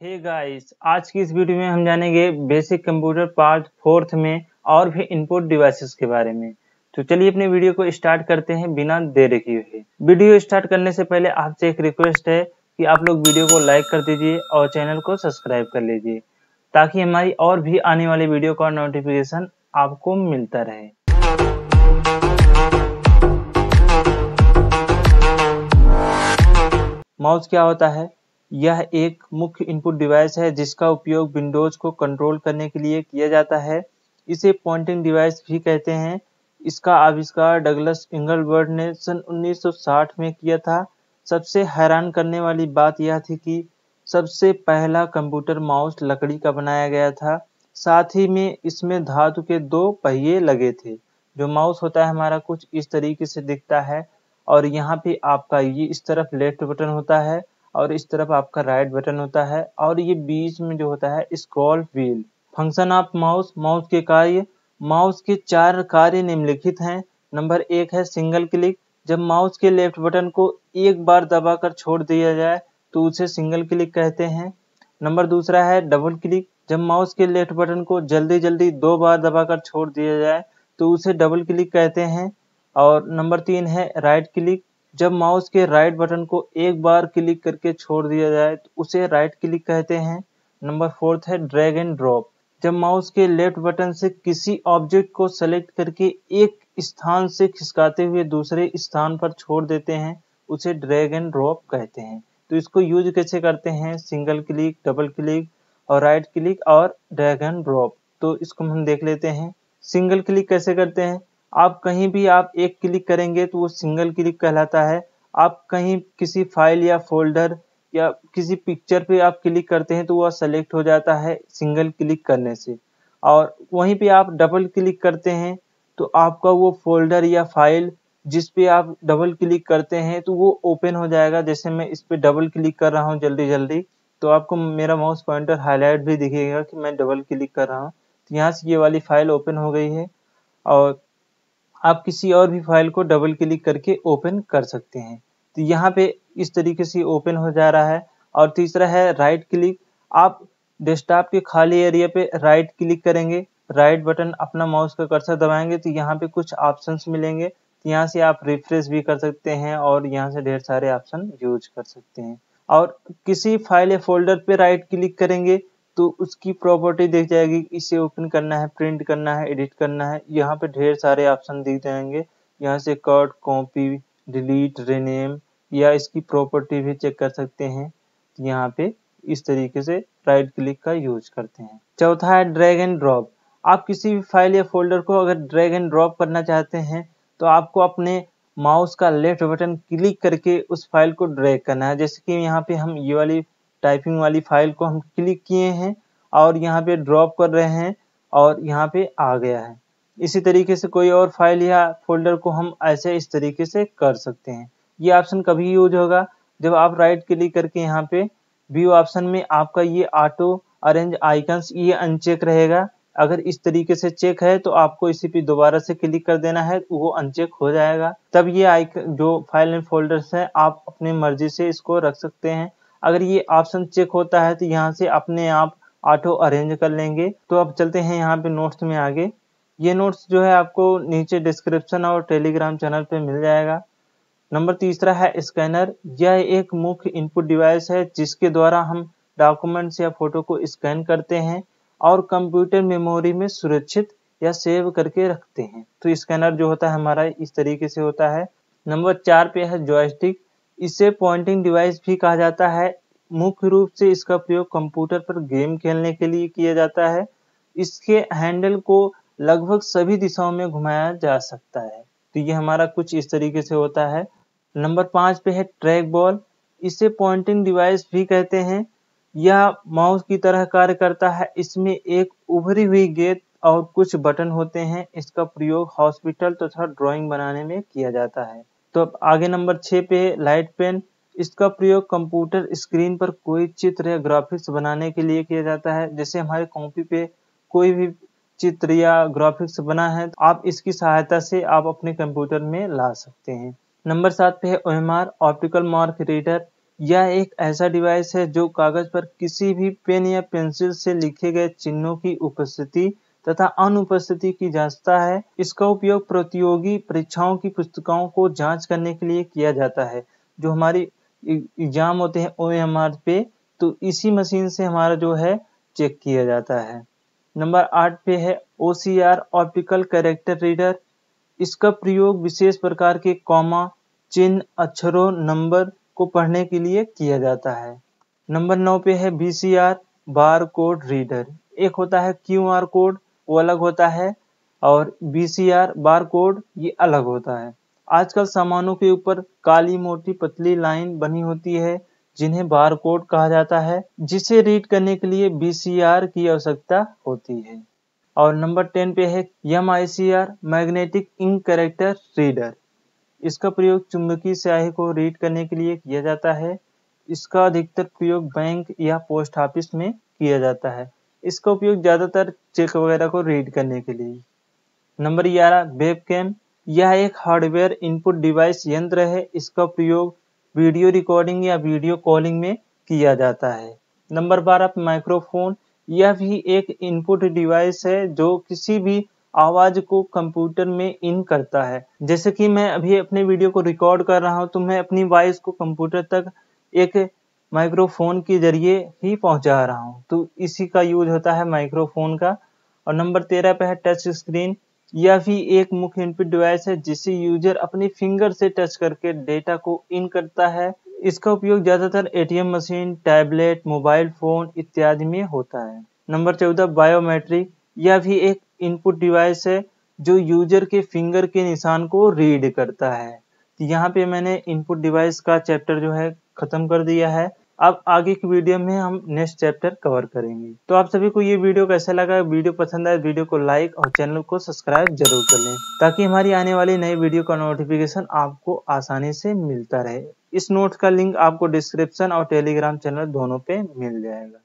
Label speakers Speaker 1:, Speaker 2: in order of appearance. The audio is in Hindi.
Speaker 1: हे गाइस आज की इस वीडियो में हम जानेंगे बेसिक कंप्यूटर पार्ट फोर्थ में और भी इनपुट डिवाइसेस के बारे में। तो चलिए अपने वीडियो को स्टार्ट करते हैं बिना देर किए हुए। वीडियो स्टार्ट करने से पहले आपसे एक रिक्वेस्ट है कि आप लोग वीडियो को लाइक कर दीजिए और चैनल को सब्सक्राइब कर लीजिए, ताकि हमारी और भी आने वाली वीडियो का नोटिफिकेशन आपको मिलता रहे। माउस क्या होता है? यह एक मुख्य इनपुट डिवाइस है जिसका उपयोग विंडोज़ को कंट्रोल करने के लिए किया जाता है। इसे पॉइंटिंग डिवाइस भी कहते हैं। इसका आविष्कार डगलस इंगलबर्ट ने सन 1960 में किया था। सबसे हैरान करने वाली बात यह थी कि सबसे पहला कंप्यूटर माउस लकड़ी का बनाया गया था। साथ ही में इसमें धातु के दो पहिए लगे थे। जो माउस होता है हमारा कुछ इस तरीके से दिखता है और यहाँ पे आपका ये इस तरफ़ लेफ़्ट बटन होता है। और इस तरफ़ आपका राइट बटन होता है और ये बीच में जो होता है scroll wheel function of mouse mouse के कार्य. माउस के चार कार्य निम्नलिखित हैं. नंबर एक है सिंगल क्लिक जब माउस के लेफ़्ट बटन को एक बार दबाकर छोड़ दिया जाए तो उसे सिंगल क्लिक कहते हैं. नंबर दूसरा है डबल क्लिक जब माउस के लेफ़्ट बटन को जल्दी जल्दी दो बार दबाकर छोड़ दिया जाए तो उसे डबल क्लिक कहते हैं. और नंबर तीन है राइट क्लिक जब माउस के राइट बटन को एक बार क्लिक करके छोड़ दिया जाए तो उसे राइट क्लिक कहते हैं। नंबर फोर्थ है ड्रैग एंड ड्रॉप जब माउस के लेफ़्ट बटन से किसी ऑब्जेक्ट को सेलेक्ट करके एक स्थान से खिसकाते हुए दूसरे स्थान पर छोड़ देते हैं, उसे ड्रैग एंड ड्रॉप कहते हैं। तो इसको यूज़ कैसे करते हैं? सिंगल क्लिक डबल क्लिक और राइट क्लिक और ड्रैग एंड ड्रॉप तो इसको हम देख लेते हैं। सिंगल क्लिक कैसे करते हैं? आप कहीं भी आप एक क्लिक करेंगे तो वो सिंगल क्लिक कहलाता है। आप कहीं किसी फ़ाइल या फोल्डर या किसी पिक्चर पे आप क्लिक करते हैं तो वह सेलेक्ट हो जाता है सिंगल क्लिक करने से। और वहीं पे आप डबल क्लिक करते हैं तो आपका वो फोल्डर या फ़ाइल जिस पे आप डबल क्लिक करते हैं तो वो ओपन हो जाएगा। जैसे मैं इस पे डबल क्लिक कर रहा हूँ जल्दी जल्दी तो आपको मेरा माउस पॉइंटर हाईलाइट भी दिखेगा कि मैं डबल क्लिक कर रहा हूँ। तो यहाँ से ये वाली फ़ाइल ओपन हो गई है और आप किसी और भी फ़ाइल को डबल क्लिक करके ओपन कर सकते हैं। तो यहाँ पे इस तरीके से ओपन हो जा रहा है और तीसरा है राइट क्लिक आप डेस्कटॉप के खाली एरिया पे राइट क्लिक करेंगे। राइट बटन अपना माउस का कर्सर दबाएँगे तो यहाँ पे कुछ ऑप्शंस मिलेंगे। तो यहाँ से आप रिफ्रेश भी कर सकते हैं और यहाँ से ढेर सारे ऑप्शन यूज़ कर सकते हैं। और किसी फ़ाइल या फोल्डर पे राइट क्लिक करेंगे तो उसकी प्रॉपर्टी देख जाएगी, इसे ओपन करना है प्रिंट करना है एडिट करना है। यहाँ पे ढेर सारे ऑप्शन दिख जाएँगे। यहाँ से कट कॉपी डिलीट रेनेम या इसकी प्रॉपर्टी भी चेक कर सकते हैं। यहाँ पे इस तरीके से राइट क्लिक का यूज़ करते हैं। चौथा है ड्रैग एंड ड्रॉप आप किसी भी फ़ाइल या फोल्डर को अगर ड्रैग एंड ड्रॉप करना चाहते हैं तो आपको अपने माउस का लेफ़्ट बटन क्लिक करके उस फ़ाइल को ड्रैग करना है। जैसे कि यहाँ पे हम ये वाली टाइपिंग वाली फ़ाइल को हम क्लिक किए हैं और यहाँ पे ड्रॉप कर रहे हैं और यहाँ पे आ गया है। इसी तरीके से कोई और फ़ाइल या फोल्डर को हम ऐसे इस तरीके से कर सकते हैं। ये ऑप्शन कभी यूज़ होगा। जब आप राइट क्लिक करके यहाँ पे व्यू ऑप्शन में आपका ये ऑटो अरेंज आइकन्स ये अनचेक रहेगा। अगर इस तरीके से चेक है तो आपको इसी पे दोबारा से क्लिक कर देना है, वो अनचेक हो जाएगा। तब ये आइकन जो फ़ाइल एंड फोल्डर्स है, आप अपनी मर्ज़ी से इसको रख सकते हैं। अगर ये ऑप्शन चेक होता है तो यहाँ से अपने आप ऑटो अरेंज कर लेंगे। तो अब चलते हैं यहाँ पे नोट्स में आगे। ये नोट्स जो है आपको नीचे डिस्क्रिप्शन और टेलीग्राम चैनल पे मिल जाएगा। नंबर तीसरा है स्कैनर यह एक मुख्य इनपुट डिवाइस है जिसके द्वारा हम डॉक्यूमेंट्स या फ़ोटो को स्कैन करते हैं और कंप्यूटर मेमोरी में सुरक्षित या सेव करके रखते हैं। तो स्कैनर जो होता है हमारा इस तरीके से होता है। नंबर चार पे है जॉयस्टिक इसे पॉइंटिंग डिवाइस भी कहा जाता है। मुख्य रूप से इसका प्रयोग कंप्यूटर पर गेम खेलने के लिए किया जाता है। इसके हैंडल को लगभग सभी दिशाओं में घुमाया जा सकता है। तो ये हमारा कुछ इस तरीके से होता है। नंबर पाँच पे है ट्रैक बॉल इसे पॉइंटिंग डिवाइस भी कहते हैं। यह माउस की तरह कार्य करता है। इसमें एक उभरी हुई गेंद और कुछ बटन होते हैं। इसका प्रयोग हॉस्पिटल तथा तो ड्राइंग बनाने में किया जाता है। तो अब आगे नंबर छः पे लाइट पेन इसका प्रयोग कंप्यूटर स्क्रीन पर कोई चित्र या ग्राफिक्स बनाने के लिए किया जाता है। जैसे हमारे कॉपी पे कोई भी चित्र या ग्राफिक्स बना है तो आप इसकी सहायता से आप अपने कंप्यूटर में ला सकते हैं। नंबर सात पे है ओएमआर ऑप्टिकल मार्क रीडर यह एक ऐसा डिवाइस है जो कागज़ पर किसी भी पेन या पेंसिल से लिखे गए चिन्हों की उपस्थिति तथा अनुपस्थिति की जांचता है। इसका उपयोग प्रतियोगी परीक्षाओं की पुस्तिकाओं को जाँच करने के लिए किया जाता है, जो हमारी एग्ज़ाम होते हैं ओ एम आर पे तो इसी मशीन से हमारा जो है, चेक किया जाता है। नंबर आठ पे है O C R optical character reader. इसका प्रयोग विशेष प्रकार के कॉमा, चिन्ह, अक्षरों, नंबर को पढ़ने के लिए किया जाता है। नंबर नौ पे है B C R bar code reader. एक होता है क्यू आर कोड वो अलग होता है और B C R bar code ये अलग होता है। आजकल सामानों के ऊपर काली मोटी पतली लाइन बनी होती है, जिन्हें बार कोड कहा जाता है, जिसे रीड करने के लिए बी सी आर की आवश्यकता होती है। और नंबर टेन पे है M I C R magnetic ink character reader इसका प्रयोग चुंबकीय स्याही को रीड करने के लिए किया जाता है। इसका अधिकतर प्रयोग बैंक या पोस्ट ऑफ़िस में किया जाता है। इसका उपयोग ज़्यादातर चेक वगैरह को रीड करने के लिए। नंबर ग्यारह वेब यह एक हार्डवेयर इनपुट डिवाइस यंत्र है। इसका प्रयोग वीडियो रिकॉर्डिंग या वीडियो कॉलिंग में किया जाता है। नंबर बारह माइक्रोफोन यह भी एक इनपुट डिवाइस है जो किसी भी आवाज़ को कंप्यूटर में इन करता है। जैसे कि मैं अभी अपने वीडियो को रिकॉर्ड कर रहा हूँ तो मैं अपनी वॉइस को कंप्यूटर तक एक माइक्रोफोन के ज़रिए ही पहुँचा रहा हूँ। तो इसी का यूज़ होता है माइक्रोफोन का। और नंबर तेरह पे है टच स्क्रीन। यह भी एक मुख्य इनपुट डिवाइस है जिसे यूज़र अपनी फिंगर से टच करके डेटा को इन करता है। इसका उपयोग ज़्यादातर ATM machine, tablet, mobile phone इत्यादि में होता है। नंबर चौदह, बायोमेट्रिक। यह भी एक इनपुट डिवाइस है जो यूज़र के फिंगर के निशान को रीड करता है। यहाँ पे मैंने इनपुट डिवाइस का चैप्टर जो है खत्म कर दिया है। अब आगे की वीडियो में हम नेक्स्ट चैप्टर कवर करेंगे। तो आप सभी को ये वीडियो कैसा लगा? वीडियो पसंद आए वीडियो को लाइक और चैनल को सब्सक्राइब ज़रूर कर लें, ताकि हमारी आने वाली नई वीडियो का नोटिफिकेशन आपको आसानी से मिलता रहे। इस नोट का लिंक आपको डिस्क्रिप्शन और टेलीग्राम चैनल दोनों पे मिल जाएगा।